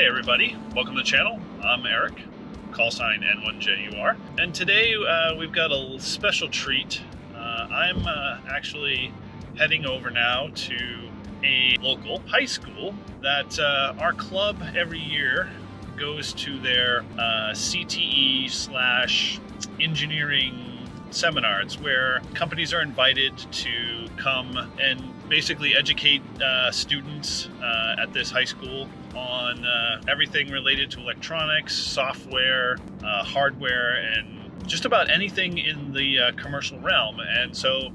Hey everybody, welcome to the channel. I'm Eric, call sign N1JUR. And today uh, we've got a special treat. Uh, I'm uh, actually heading over now to a local high school that uh, our club every year goes to their uh, CTE slash engineering seminars where companies are invited to come and basically educate uh, students at this high school on uh, everything related to electronics, software, uh, hardware, and just about anything in the uh, commercial realm. And so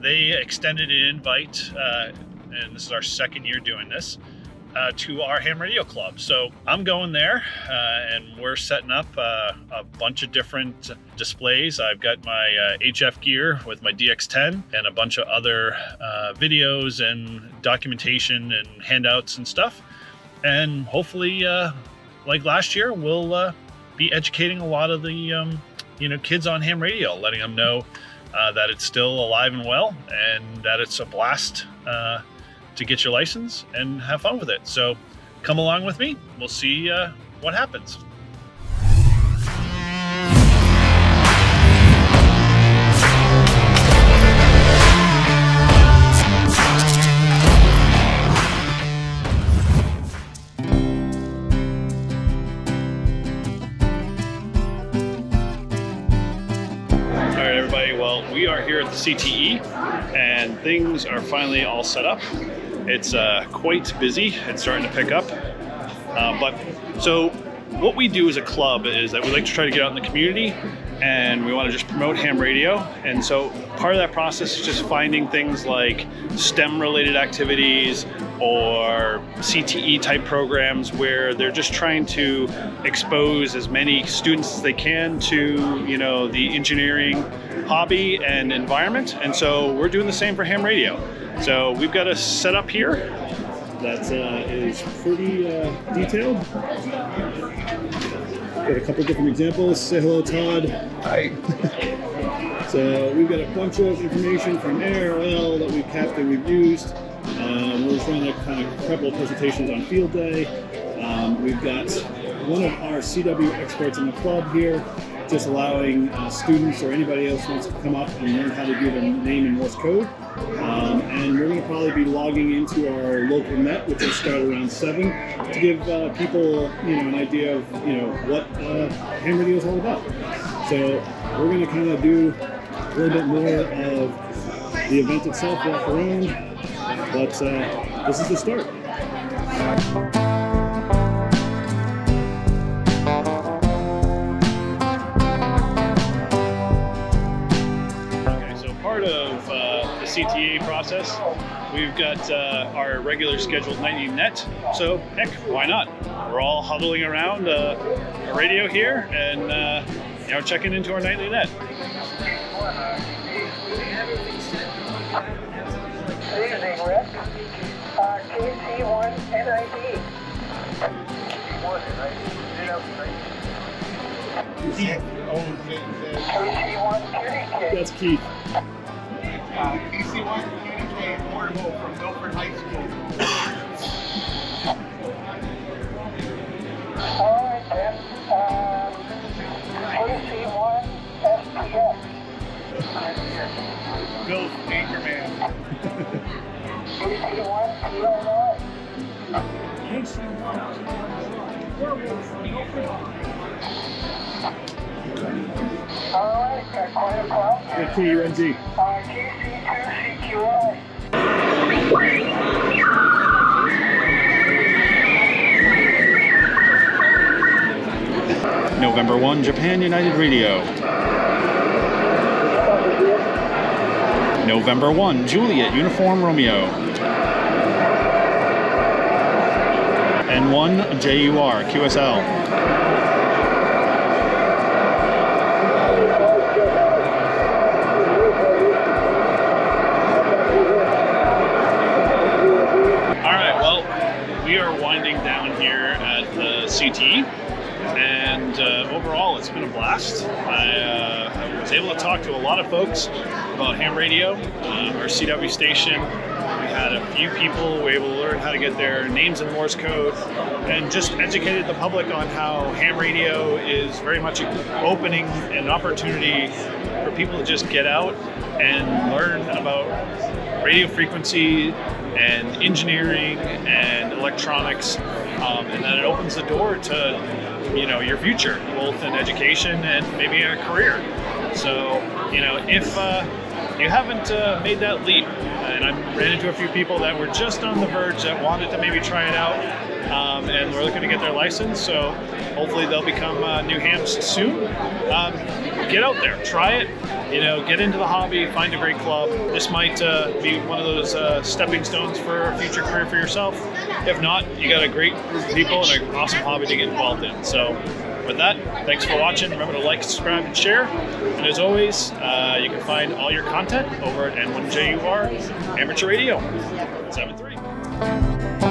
they extended an invite, uh, and this is our second year doing this uh, to our ham radio club. So I'm going there uh, and we're setting up a bunch of different displays. I've got my HF gear with my DX10 and a bunch of other videos and documentation and handouts and stuff. And hopefully, uh, like last year, we'll be educating a lot of the um, you know kids on ham radio, letting them know that it's still alive and well and that it's a blast to get your license and have fun with it. So come along with me. We'll see uh, what happens. We are here at the CTE and things are finally all set up. It's uh, quite busy. It's starting to pick up. Uh, but so what we do as a club is that we like to try to get out in the community and we want to just promote ham radio. And so part of that process is just finding things like STEM related activities or CTE type programs where they're just trying to expose as many students as they can to, you know, the engineering hobby and environment. And so we're doing the same for ham radio. So we've got a setup here that uh, is pretty uh, detailed. Got a couple different examples. Say hello, Todd. Hi. so we've got a bunch of information from ARRL that we've kept and we've used. Um, we're trying to kind of couple presentations on field day. Um, we've got one of our CW experts in the club here just allowing uh, students or anybody else who wants to come up and learn how to do their name in Morse code. Um, and we're going to probably be logging into our local net, which will start around seven, to give uh, people, you know, an idea of, you know, what uh, ham radio is all about. So we're going to kind of do a little bit more of the event itself, walk around, but uh, this is the start. CTA process. We've got uh, our regular scheduled nightly net, so heck, why not? We're all huddling around uh, a radio here and uh, you know checking into our nightly net. Good evening, Rick. KC1 NID. KC1 That's Keith uh, PC1 communicating portable from Milford High School. All right, then. Um, PC1 SPS. Bill's Anchorman. PC1 PLI. All right, got quite a problem. November 1, Japan United Radio. November 1, Juliet Uniform Romeo. N1, JUR, QSL. Uh, overall it's been a blast. I, uh, was able to talk to a lot of folks about ham radio, uh, our CW station. We had a few people who were able to learn how to get their names in Morse code and just educated the public on how ham radio is very much opening an opportunity for people to just get out and learn about radio frequency and engineering and electronics, um, and then it opens the door to you know your future, both in education and maybe a career. So you know if uh, you haven't uh, made that leap, and I ran into a few people that were just on the verge that wanted to maybe try it out, um, and we're looking to get their license. So hopefully they'll become uh, new hams soon. Um, get out there, try it. You know, get into the hobby, find a great club. This might uh, be one of those uh, stepping stones for a future career for yourself. If not, you got a great group of people and an awesome hobby to get involved in. So with that, thanks for watching. Remember to like, subscribe, and share. And as always, uh, you can find all your content over at N1JUR Amateur Radio 73.